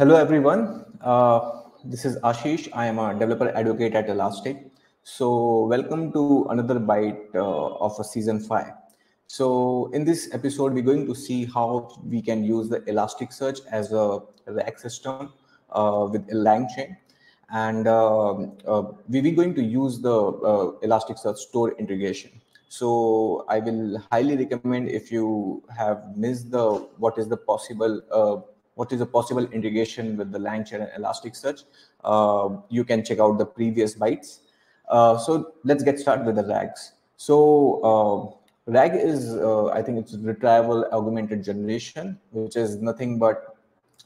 Hello, everyone. Uh, this is Ashish. I am a developer advocate at Elastic. So welcome to another bite uh, of a season five. So in this episode, we're going to see how we can use the Elasticsearch as a RAG system uh, with a LangChain. And uh, we, we're going to use the uh, Elasticsearch store integration. So I will highly recommend if you have missed the what is the possible uh, what is a possible integration with the LangChain and Elasticsearch, uh, you can check out the previous bites. Uh, so let's get started with the RAGs. So uh, RAG is, uh, I think it's retrieval augmented generation, which is nothing but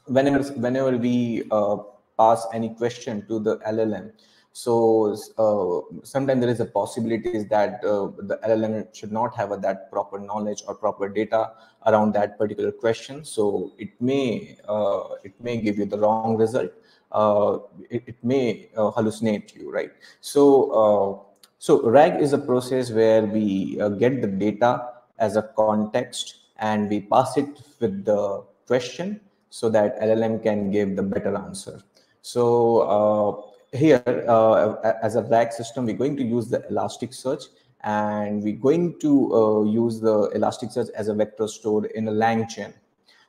whenever whenever we uh, pass any question to the LLM, so uh, sometimes there is a possibility that uh, the LLM should not have that proper knowledge or proper data around that particular question. So it may uh, it may give you the wrong result. Uh, it, it, may uh, hallucinate you, right? So uh, so RAG is a process where we get the data as a context and we pass it with the question so that LLM can give the better answer. So here uh, as a RAG system, we're going to use the Elasticsearch and we're going to uh, use the Elasticsearch as a vector stored in a LangChain.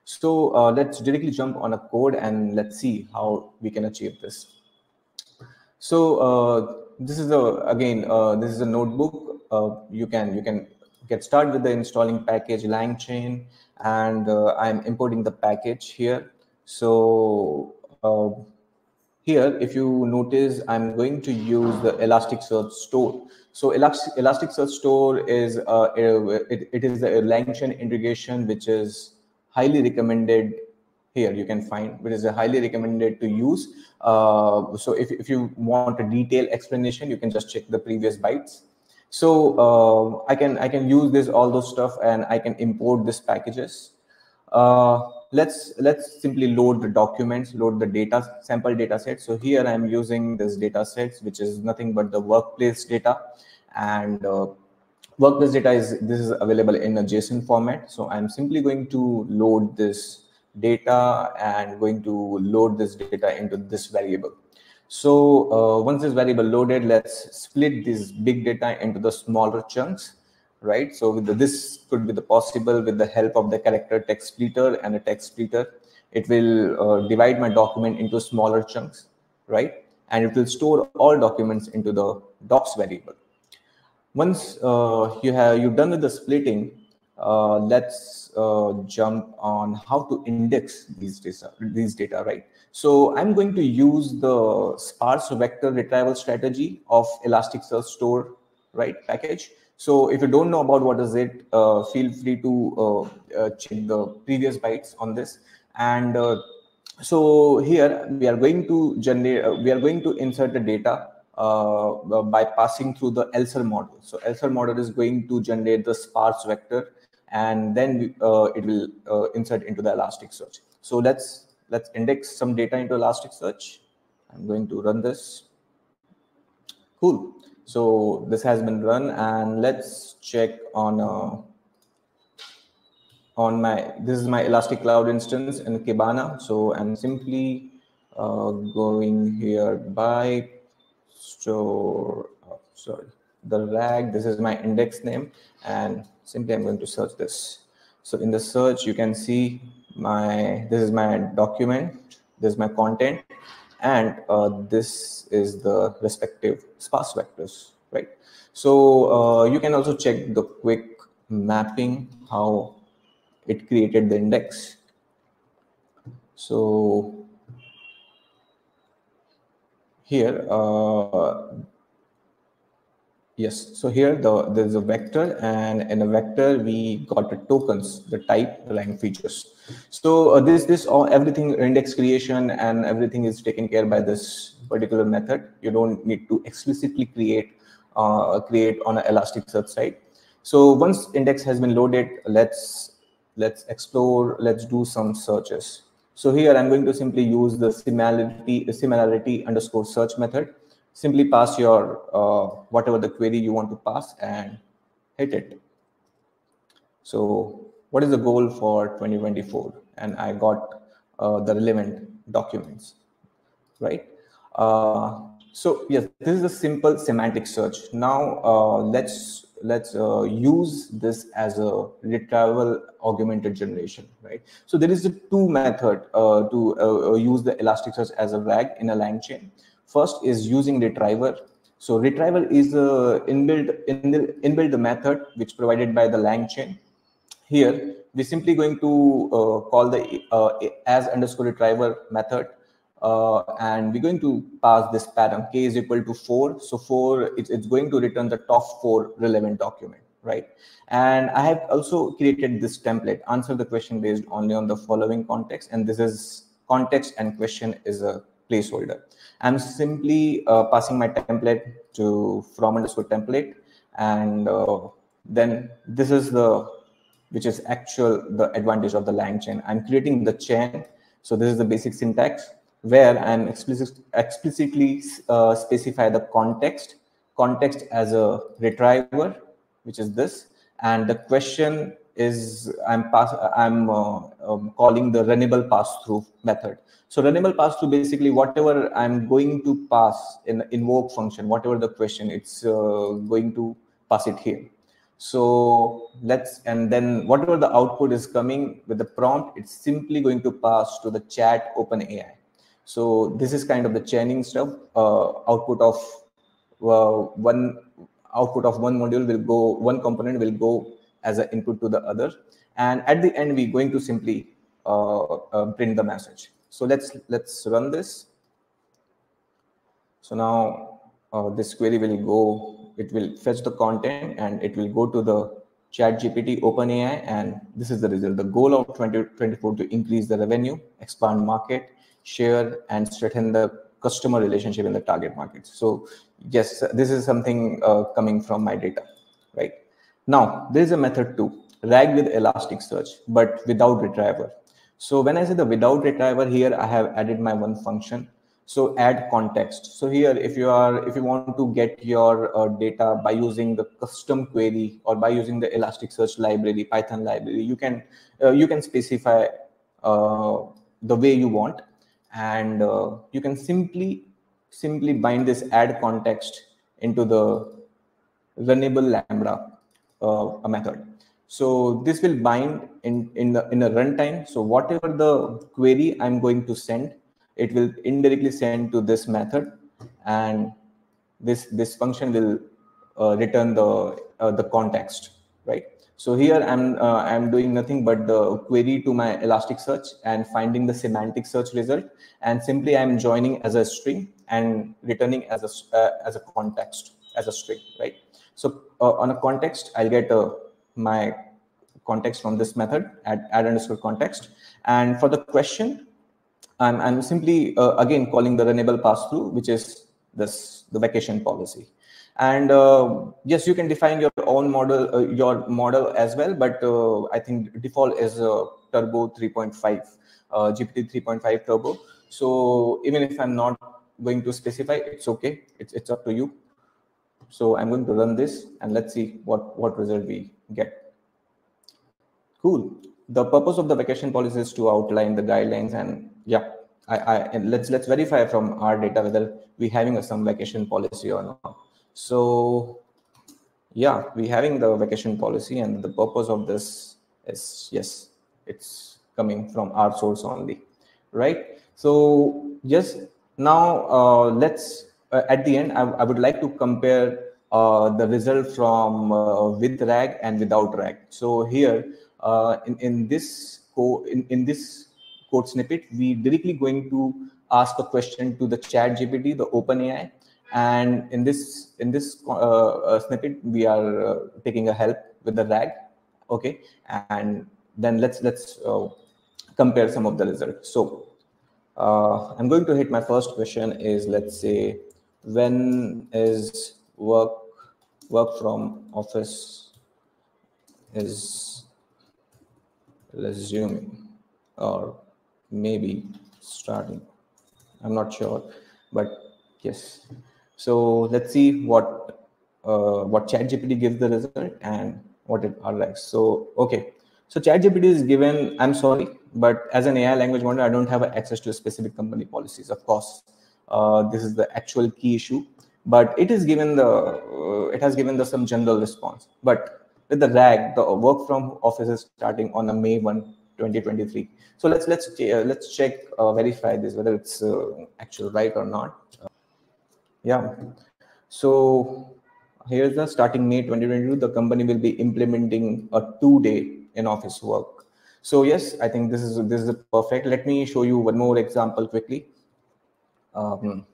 So uh, let's directly jump on a code and let's see how we can achieve this. So uh, this is a again uh, this is a notebook. Uh, you can you can get started with the installing package LangChain, and I'm importing the package here. So here, if you notice, I'm going to use the Elasticsearch store. So Elasticsearch store is uh, it, it is the LangChain integration, which is highly recommended here. You can find which is highly recommended to use. Uh, so if, if you want a detailed explanation you can just check the previous bytes. So uh, i can i can use this all those stuff and i can import these packages. Uh, let's let's simply load the documents, load the data sample data set. So here I'm using this data sets, which is nothing but the workplace data, and uh, workplace data is this is available in a JSON format. So I'm simply going to load this data and going to load this data into this variable. So uh, once this variable loaded, let's split this big data into the smaller chunks right? So with the, this could be the possible with the help of the character text splitter and a text splitter. It will uh, divide my document into smaller chunks, right? And it will store all documents into the docs variable. Once uh, you have you've done with the splitting, uh, let's uh, jump on how to index these data, these data, right? So I'm going to use the sparse vector retrieval strategy of Elasticsearch store, right, package so if you don't know about what is it, uh, feel free to uh, uh, check the previous bites on this. And uh, so here we are going to generate, uh, we are going to insert the data by passing through the ELSER model. So ELSER model is going to generate the sparse vector and then we, it will insert into the Elasticsearch. So let's let's index some data into Elasticsearch. I'm going to run this. Cool. So this has been run and let's check on uh, on my, this is my Elastic Cloud instance in Kibana. So I'm simply uh, going here by store, oh, sorry, the rag, this is my index name and simply I'm going to search this. So in the search, you can see my, this is my document, this is my content and uh, this is the respective sparse vectors, right? So uh, you can also check the quick mapping, how it created the index. So here, uh, Yes, so here the there's a vector and in a vector we got the tokens, the type, the rank features. So uh, this this all everything index creation and everything is taken care by this particular method. You don't need to explicitly create uh, create on an Elasticsearch site. So once index has been loaded, let's let's explore, let's do some searches. So here I'm going to simply use the similarity similarity underscore search method simply pass your uh, whatever the query you want to pass and hit it. So what is the goal for 2024? And I got uh, the relevant documents, right? Uh, so yes, this is a simple semantic search. Now uh, let's let's uh, use this as a retrieval augmented generation, right? So there is a two method uh, to use the Elasticsearch as a RAG in a LangChain. First is using retriever. So retrieval is a inbuilt in the inbuilt method which provided by the LangChain. Here we're simply going to uh, call the uh, as underscore retriever method uh, and we're going to pass this pattern k is equal to 4 so 4 it's, it's going to return the top four relevant document right and i have also created this template answer the question based only on the following context and this is context and question is a placeholder. I'm simply uh, passing my template to from underscore template and uh, then this is the which is actual the advantage of the LangChain i'm creating the chain. So this is the basic syntax where I'm explicit, explicitly uh, specify the context, context as a retriever, which is this, and the question is I'm pass I'm uh, um, calling the runnable pass-through method. So runnable pass-through basically whatever I'm going to pass in invoke function, whatever the question, it's uh, going to pass it here. So let's, and then whatever the output is coming with the prompt, it's simply going to pass to the chat OpenAI. So this is kind of the chaining stuff. Uh, output of uh, one output of one module will go, one component will go as an input to the other. And at the end, we're going to simply uh, uh, print the message. So let's let's run this. So now uh, this query will go, it will fetch the content and it will go to the chat GPT OpenAI. And this is the result. The goal of 2024 to increase the revenue, expand market, share and strengthen the customer relationship in the target markets. So yes, this is something uh, coming from my data, right? Now, there is a method too, RAG with Elasticsearch, but without retriever. So when I say the without retriever here, I have added my one function. So add context. So here, if you are, if you want to get your uh, data by using the custom query or by using the Elasticsearch library, Python library, you can uh, you can specify uh, the way you want and uh, you can simply simply bind this add context into the runnable lambda uh, method. So this will bind in in the in a runtime. So whatever the query i'm going to send it will indirectly send to this method and this this function will uh, return the uh, the context right? So here I'm uh, I'm doing nothing but the query to my Elasticsearch and finding the semantic search result, and simply I'm joining as a string and returning as a uh, as a context as a string, right? So uh, on a context, I'll get uh, my context from this method add, add underscore context, and for the question, I'm I'm simply uh, again calling the runnable pass through, which is this the vacation policy. And uh, yes you can define your own model uh, your model as well but uh, i think default is turbo 3.5 uh, gpt 3.5 turbo. So even if i'm not going to specify it's okay. It's, it's up to you so i'm going to run this and let's see what what result we get. Cool. The purpose of the vacation policy is to outline the guidelines and yeah I, I and let's let's verify from our data whether we having a some vacation policy or not. So yeah, we having the vacation policy and the purpose of this is, yes, it's coming from our source only, right? So just now uh, let's, at the end, I, I, would like to compare uh, the result from uh, with RAG and without RAG. So here uh, in, in this in, in this code snippet, we directly going to ask a question to the chat GPT, the OpenAI, and in this in this uh, uh, snippet, we are uh, taking a help with the RAG. Okay, and then let's let's uh, compare some of the results. So uh, I'm going to hit my first question is let's say when is work work from office is resuming or maybe starting. I'm not sure, but yes. So let's see what uh, what ChatGPT gives the result and what it are like. So okay, so ChatGPT is given. I'm sorry, but as an AI language model, I don't have access to specific company policies. Of course, uh, this is the actual key issue, but it is given the uh, it has given the some general response. But with the RAG, the work from office is starting on a May 1, 2023. So let's let's uh, let's check uh, verify this whether it's uh, actual right or not. yeah. So here's the starting May 2022. The company will be implementing a two-day in-office work. So yes, I think this is this is perfect. Let me show you one more example quickly. Um,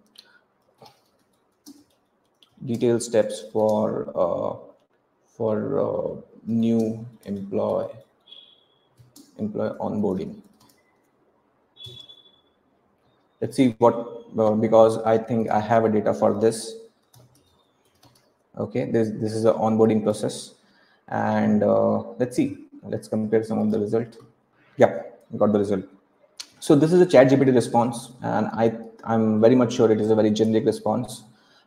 detailed steps for uh, for uh, new employee employee onboarding. Let's see what uh, because I think I have a data for this. Okay, this this is the onboarding process, and uh, let's see. Let's compare some of the result. Yeah, got the result. So this is a chat GPT response, and I I'm very much sure it is a very generic response,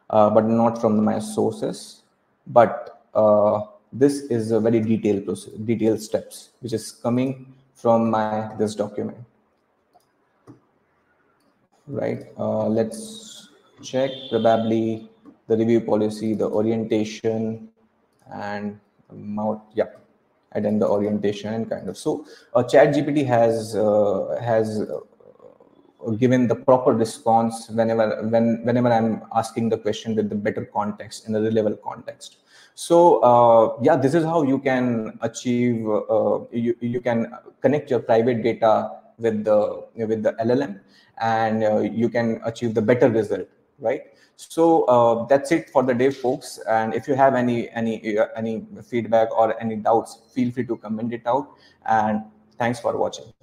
uh, but not from my sources. But uh, this is a very detailed process, detailed steps, which is coming from my this document. Right. Uh, let's check probably the review policy, the orientation, and mount. Yeah, and then the orientation and kind of. So, uh, Chat GPT has uh, has given the proper response whenever when whenever I'm asking the question with the better context in the relevant context. So uh, yeah, this is how you can achieve. Uh, you you can connect your private data with the with the LLM, and uh, you can achieve the better result, right? So uh, that's it for the day, folks. And if you have any any any feedback or any doubts, feel free to comment it out. And thanks for watching.